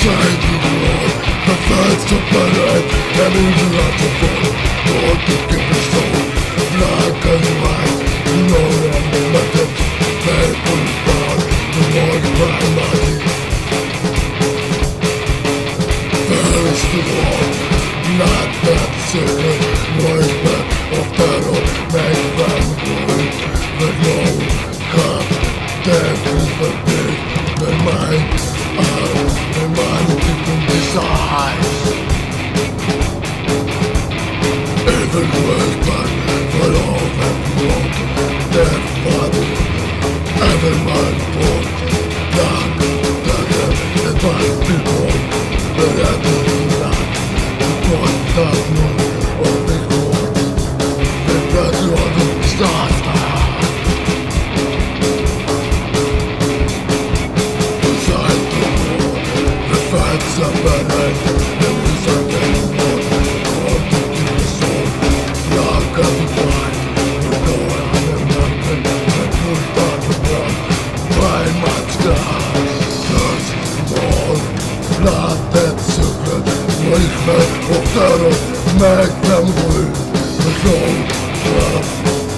Inside the world, the first of my life And even to fall, a soul Black and white, you know I'm the method Purple brown, the more primary First of all, not that secret Voice back of terror, make them good But no, come, death For all that wrong Death, body, everyone born Dark, darker, the bad people The red is not God does not of The blood of the stars Inside the war, Of terror Make them will The soul Love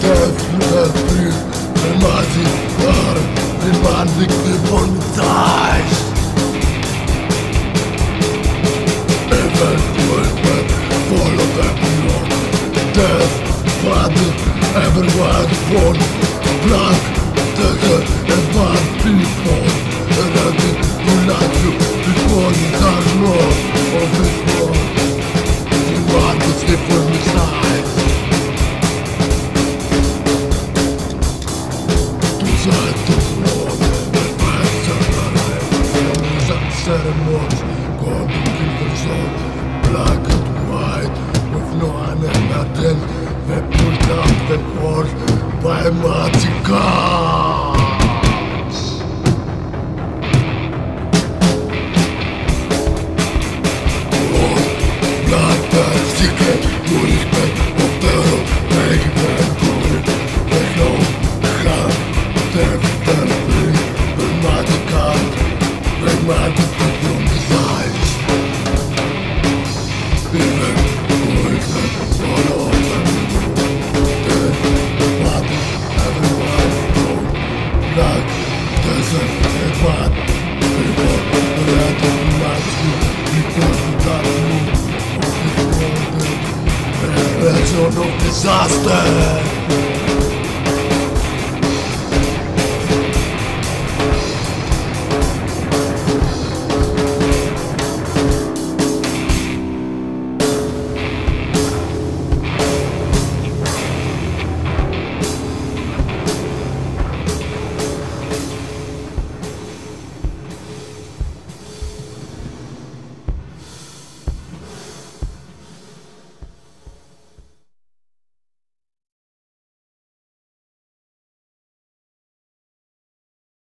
Death and peace The mighty God Demanding the one dies Even movement Full of everyone Death Blood Everyone born. Black Desert And bad people sunset and watch God to keep the soul Black and white With no one and nothing. They pulled up the course By magic gods disaster